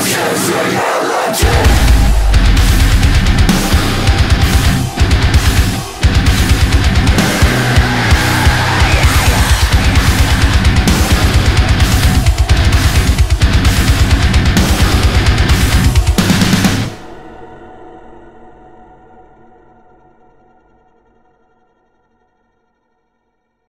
This is reality